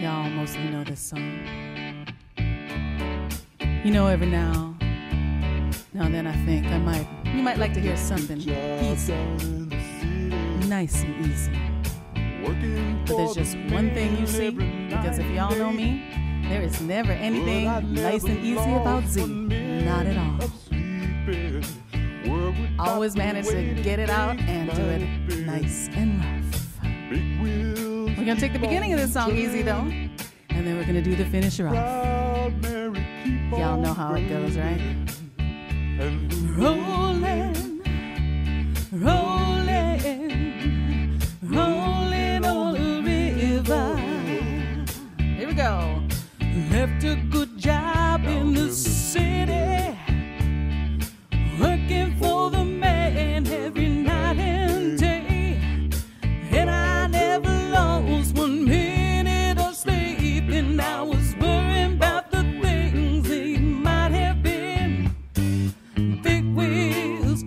Y'all mostly know this song. You know, every now, now and then I think I might, you might like to hear something easy, nice and easy. But there's just one thing you see, because if y'all know me, there is never anything nice and easy about Z. Not at all. Always manage to get it out and do it nice and rough. We're going to take the beginning of this song easy, though. And then we're going to do the finisher off. Y'all know how it goes, right? Rolling.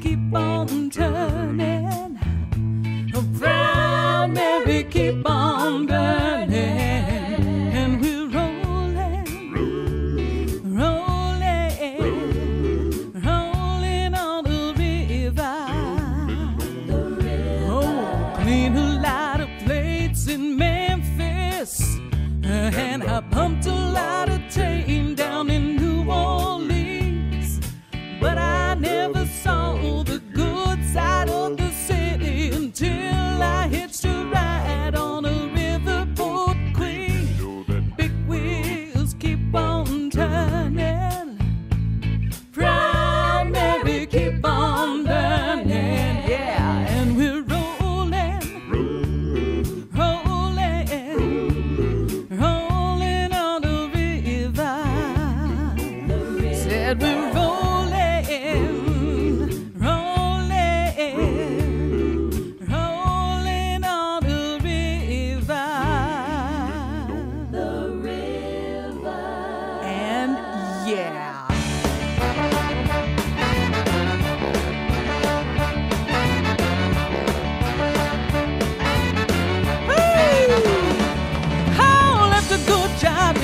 keep on turning. around, Mary, keep on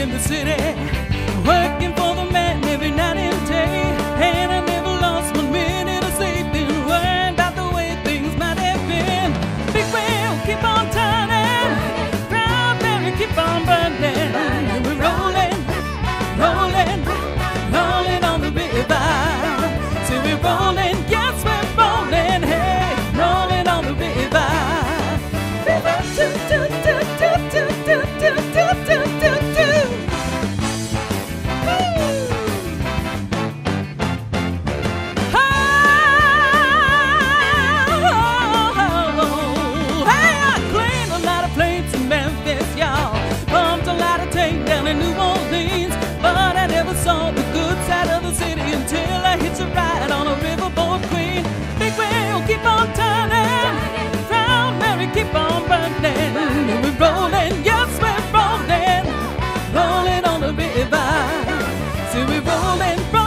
in the city, working for trouble and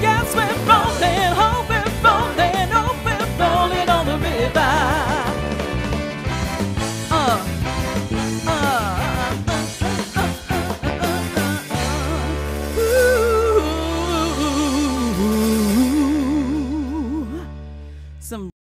yes, we're lonely.